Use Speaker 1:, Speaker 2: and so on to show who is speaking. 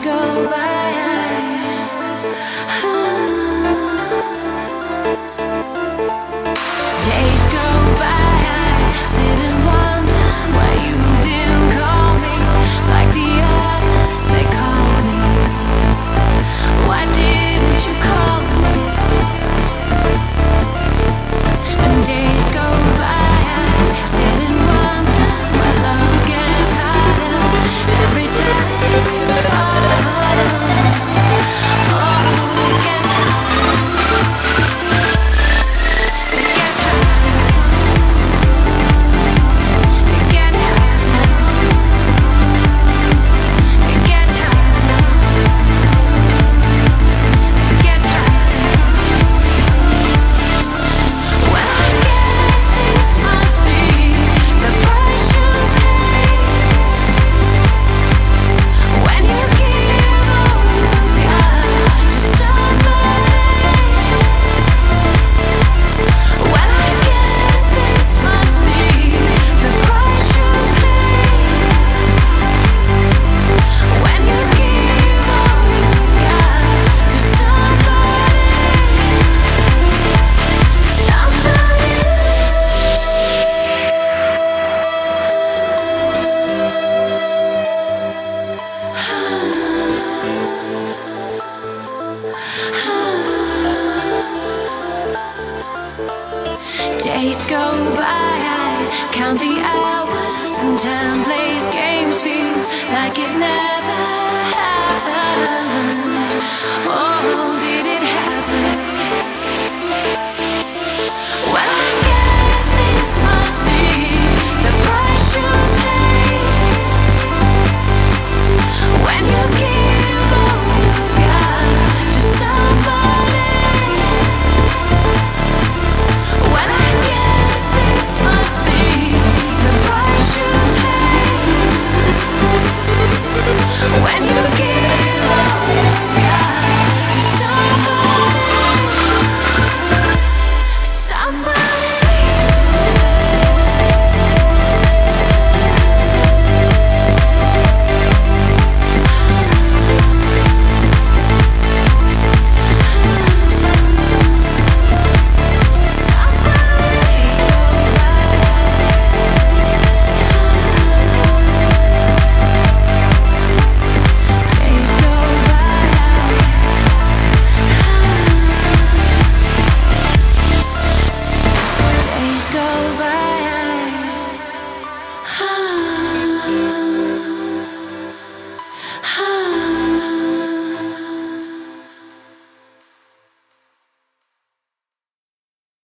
Speaker 1: go by. Days go by, I count the hours, and time plays games, feels like it never.